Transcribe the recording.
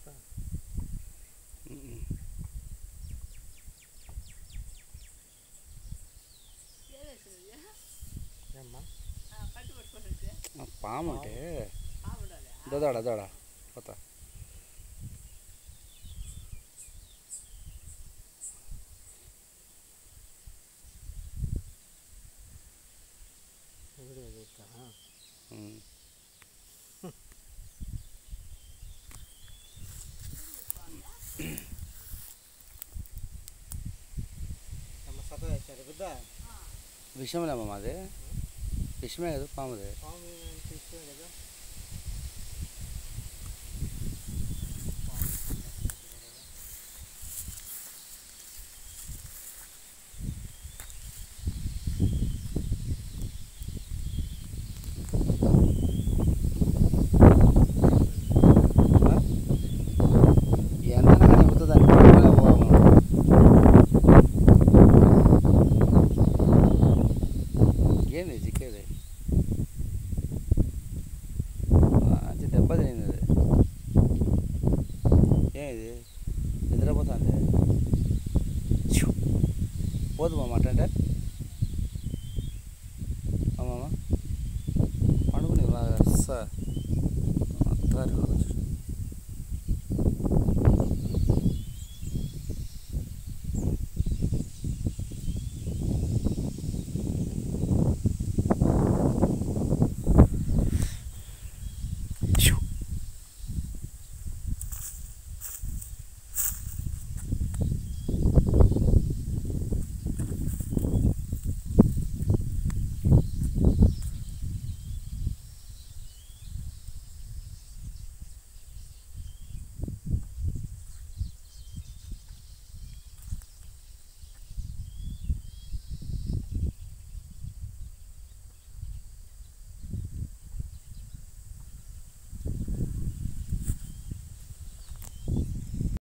ఇదొకటా ఏమ్మా పాము అంటే దొదాడ దొడ పోతా వీడియో ವಿಷಮಲಮ್ಮ ಮಾದೇ ವಿಷಮ ಅದು ಪಾಮದೇ போதுமா மட்டன் ஆமாம்மா. அனுப்புனீங்களா சார். அதான் இருக்கு